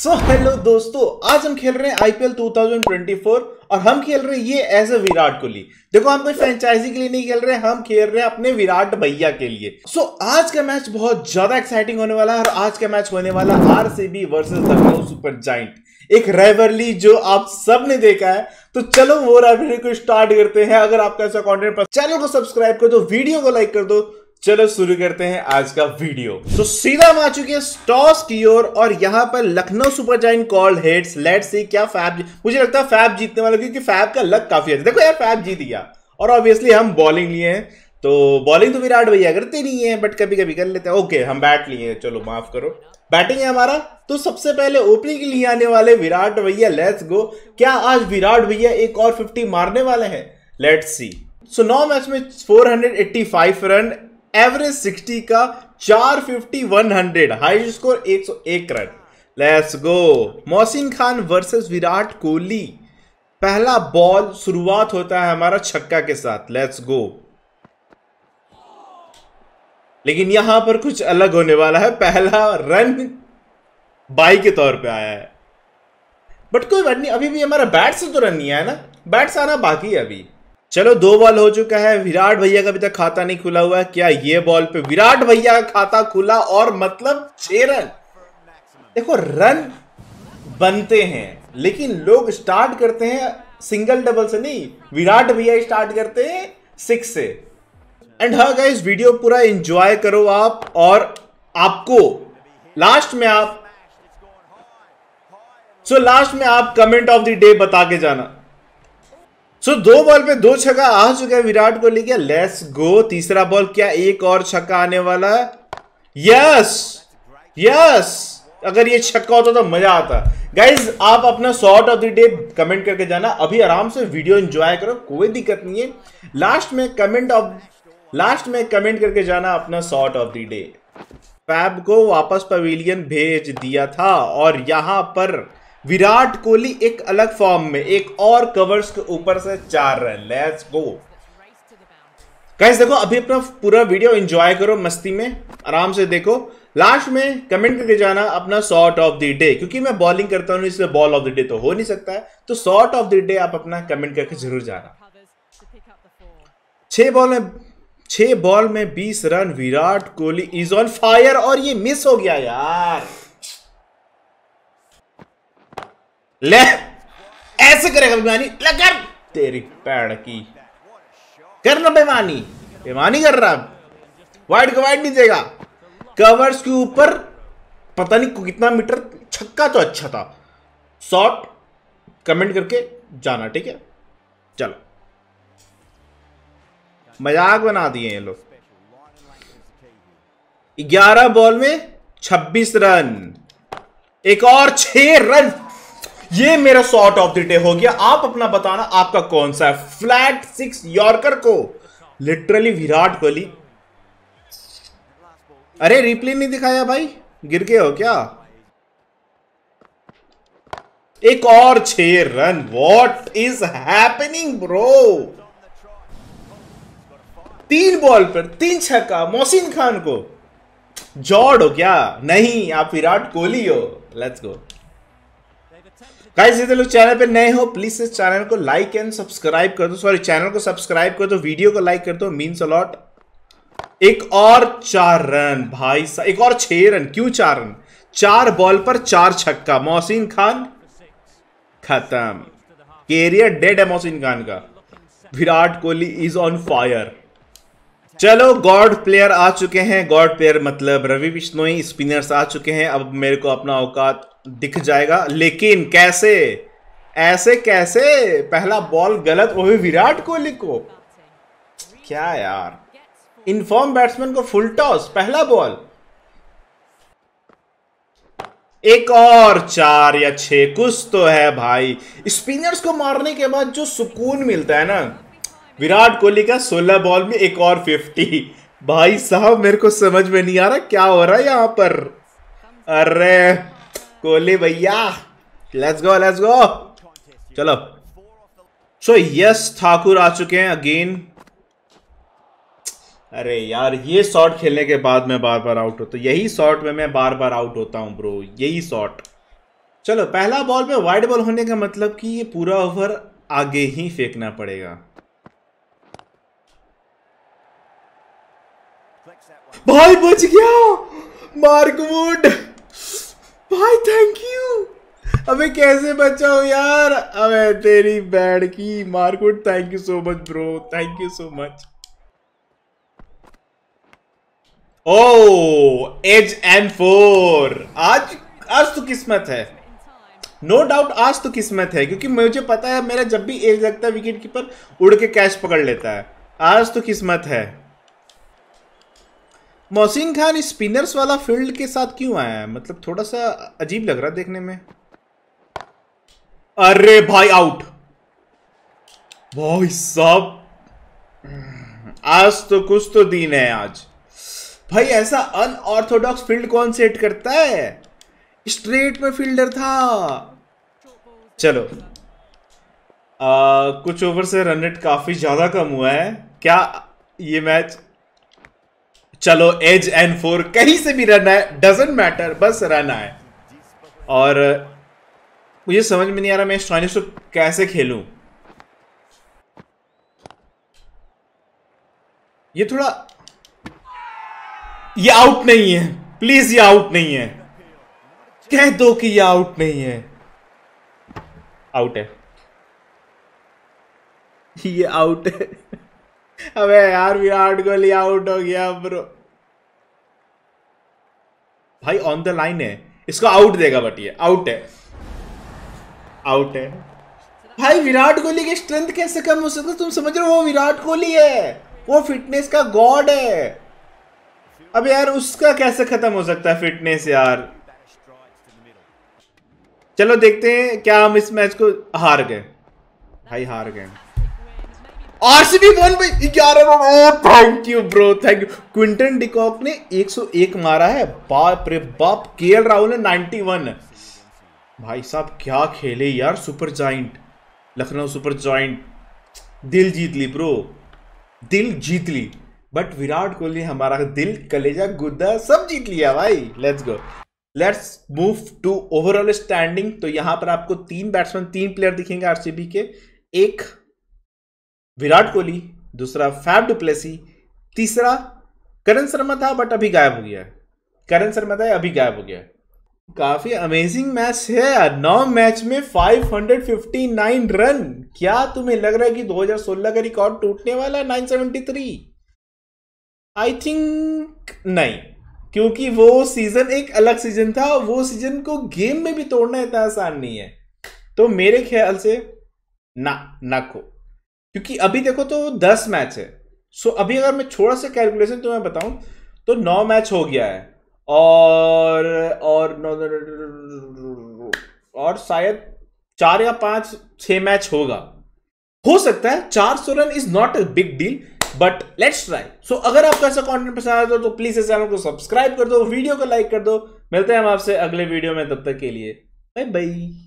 So hello दोस्तों आज हम खेल रहे हैं आईपीएल 2024 और हम खेल रहे हैं ये एज ए विराट कोहली। देखो हम कोई फ्रेंचाइजी के लिए नहीं खेल रहे हैं हम खेल रहे हैं अपने विराट भैया के लिए। सो so, आज का मैच बहुत ज़्यादा एक्साइटिंग होने वाला है और आज का मैच होने वाला RCB versus Lucknow Super Giant एक रेवरली जो आप सबने देखा है। तो चलो वो रेवरली को स्टार्ट करते हैं। अगर आपका ऐसा कॉन्टेंट चैनल को सब्सक्राइब कर दो वीडियो को लाइक कर दो। चलो शुरू करते हैं आज का वीडियो। तो सीधा हम आ चुके हैं टॉस की ओर और यहाँ पर Lucknow Super Giant call heads let see क्या फैब मुझे लगता है फैब जीतने वाला, क्योंकि फैब का लक काफ़ी अच्छा देखो यार, फैब जीत गया। और ऑब्वियसली हम बॉलिंग लिए हैं तो बॉलिंग तो विराट भैया करते नहीं है बट कभी कभी कर लेते हैं। ओके हम बैट लिए हैं, चलो माफ़ करो। बैटिंग है हमारा तो सबसे पहले ओपनिंग के लिए आने वाले विराट भैया लेट्स गो क्या आज विराट भैया एक और फिफ्टी मारने वाले हैं? Let's see so now match में 485 रन एवरेज 60 का 450 100 high score 101 run. Let's go Mohsin Khan versus Virat Kohli. पहला बॉल शुरुआत होता है हमारा छक्का के साथ. लेट्स गो लेकिन यहाँ पर कुछ अलग होने वाला है. पहला रन बाई के तौर पे आया है. बट कोई बात नहीं, अभी भी हमारा बैट से तो रन नहीं आया ना. बैट से आना बाकी है अभी. चलो दो बॉल हो चुका है, विराट भैया का अभी तक खाता नहीं खुला हुआ है। क्या ये बॉल पे विराट भैया का खाता खुला और मतलब छह रन? देखो, रन बनते हैं, लेकिन लोग स्टार्ट करते हैं सिंगल डबल से नहीं, विराट भैया स्टार्ट करते हैं सिक्स से। एंड हाँ गाइस वीडियो पूरा एंजॉय करो आप और आपको। लास्ट में आप सो so लास्ट में आप कमेंट ऑफ़ द डे बता के जाना। सो so, दो बॉल पे दो छक्का आ चुका है विराट कोहली क्या लेट्स गो तीसरा बॉल क्या? एक और छक्का आने वाला है। यस यस अगर ये छक्का होता तो मज़ा आता। गाइज़ आप अपना shot of the day comment करके जाना। अभी आराम से वीडियो एंजॉय करो। कोई दिक्कत नहीं है। लास्ट में कमेंट ऑफ़ लास्ट में कमेंट करके जाना अपना shot of the day Faf को वापस पवेलियन भेज दिया था। और यहाँ पर विराट कोहली एक अलग फॉर्म में, एक और कवर्स के ऊपर से चार रन लेट्स गो गाइस देखो, अभी अपना पूरा वीडियो एंजॉय करो मस्ती में, आराम से देखो। लास्ट में कमेंट करके जाना अपना शॉर्ट ऑफ़ द डे क्योंकि मैं बॉलिंग करता हूँ, इसलिए बॉल ऑफ़ द डे तो हो नहीं सकता है। तो शॉर्ट ऑफ़ द डे आप अपना कमेंट करके ज़रूर जाना। छह बॉल में, छह बॉल में बीस run, Virat Kohli is on fire और ये मिस हो गया यार। ले, ऐसे करेगा बेमानी ले, कर। तेरी पैड़ की। कर ना बेमानी। बेमानी कर रहा वाइड का वाइड नहीं देगा। कवर्स के ऊपर पता नहीं कितना मीटर छक्का तो अच्छा था। शॉट कमेंट करके जाना, ठीक है? चलो। मज़ाक बना दिए ये लोग। ग्यारह बॉल में छब्बीस रन। एक और छह रन। ये मेरा शॉर्ट ऑफ़ द डे हो गया। आप अपना बताना आपका कौन सा है? फ्लैट सिक्स यॉर्कर को। लिटरली विराट कोहली। अरे रिप्ले नहीं दिखाया भाई। गिर गए हो क्या? एक और छह run. What is happening bro तीन बॉल पर, तीन छक्का, मोहसिन खान को। जॉर्ड हो क्या? नहीं, आप विराट कोहली हो। लेट्स गो गाइस यदि लोग चैनल पे नए हो प्लीज़ इस चैनल को लाइक एंड सब्सक्राइब कर दो। सॉरी चैनल को सब्सक्राइब कर दो वीडियो को लाइक कर दो मीन्स अलॉट एक और चार रन, भाई सा, एक और छह रन, क्यों चार रन? चार बॉल पर चार छक्का, मोहसिन खान? खत्म। कैरियर डेड है मोहसिन खान का। Virat Kohli is on fire चलो गॉड प्लेयर आ चुके हैं। गॉड प्लेयर मतलब रवि बिश्नोई स्पिनर्स आ चुके हैं। अब मेरे को अपना औकात दिख जाएगा। लेकिन कैसे? ऐसे कैसे? पहला बॉल गलत। वो भी विराट कोहली को। क्या यार? इनफॉर्म बैट्समैन को फुल टॉस पहला बॉल एक और चार या छह, कुछ तो है भाई। स्पिनर्स को मारने के बाद जो सुकून मिलता है ना विराट कोहली का 16 बॉल में एक और 50 भाई साहब, मेरे को समझ में नहीं आ रहा क्या हो रहा है यहाँ पर। अरे, कोहली भैया लेट्स गो लेट्स गो चलो। सो यस ठाकुर आ चुके हैं अगेन अरे यार, ये शॉट खेलने के बाद मैं बार बार आउट होता यही शॉट में मैं बार बार आउट होता हूँ ब्रो यही शॉट चलो, पहला बॉल में वाइड बॉल होने का मतलब कि ये पूरा ओवर आगे ही फेंकना पड़ेगा। भाई बच गया। मार्कवुड भाई थैंक यू अबे, कैसे बचा हो यार? अबे, तेरी बैड की। Mark Wood thank you so much bro thank you so much oh edge and four आज आज तो किस्मत है। नो no डाउट आज तो किस्मत है, क्योंकि मुझे पता है, मेरा जब भी एज लगता है विकेट कीपर उड़ के कैच पकड़ लेता है। आज तो किस्मत है। मोहसिन खान स्पिनर्स वाला फ़ील्ड के साथ क्यों आया है? मतलब थोड़ा सा अजीब लग रहा है देखने में। अरे भाई आउट भाई साहब। आज तो कुछ तो दिन है आज। भाई ऐसा अनऑर्थोडॉक्स फ़ील्ड कौन सेट करता है? स्ट्रेट में फील्डर था। चलो। आ, कुछ ओवर से रन रेट काफ़ी ज़्यादा कम हुआ है। क्या ये मैच चलो एज एंड फोर कहीं से भी रन है डजेंट मैटर बस रन आए और मुझे समझ में नहीं आ रहा मैं स्टॉनिस को कैसे खेलूं। ये थोड़ा, ये आउट नहीं है। प्लीज़ ये आउट नहीं है। कह दो कि ये आउट नहीं है। आउट है। ये आउट है। अबे यार, विराट कोहली आउट हो गया ब्रो भाई ऑन द लाइन है। इसको आउट देगा बट ये आउट है। आउट है। भाई, विराट कोहली की स्ट्रेंथ कैसे कम हो सकता तुम समझ रहे हो, वो विराट कोहली है। वो फिटनेस का गॉड है। अब यार, उसका कैसे खत्म हो सकता है फिटनेस यार? चलो देखते हैं, क्या हम इस मैच को हार गए। भाई, हार गए। आरसीबी वन भाई ग्यारह run. Thank you bro thank you Quinton de Kock ने 101 मारा है। बाप रे बाप केएल राहुल ने 91 भाई साहब, क्या खेले यार Super Giant Lucknow Super Giant दिल जीत ली ब्रो दिल जीत ली। बट विराट कोहली हमारा दिल, कलेजा, गुद्दा सब जीत लिया, भाई। Let's go let's move to overall standing तो यहाँ पर आपको तीन बैट्समैन तीन प्लेयर दिखेंगे आरसीबी के। एक विराट कोहली, दूसरा फैब डुप्लेसी, तीसरा करण शर्मा था बट अभी गायब हो गया है। करण शर्मा था, अभी गायब हो गया है। काफ़ी अमेजिंग मैच है यार। नौ मैच में 559 रन क्या तुम्हें लग रहा है कि 2016 का रिकॉर्ड टूटने वाला है? 973 आई थिंक नहीं। क्योंकि वो सीज़न एक अलग सीज़न था, वो सीज़न को गेम में भी तोड़ना इतना आसान नहीं है। तो मेरे ख्याल से ना ना को क्योंकि अभी देखो तो दस मैच है सो अभी अगर मैं थोड़ा सा कैलकुलेशन तुम्हें बताऊँ तो नौ मैच हो गया है और और और शायद चार या पाँच छह मैच होगा हो सकता है चार सौ run is not a big deal but let's try so अगर आपको ऐसा कंटेंट पसंद आया तो प्लीज़ इस चैनल को सब्सक्राइब कर दो वीडियो को लाइक कर दो मिलते हैं हम आपसे अगले वीडियो में तब तक के लिए बाय बाय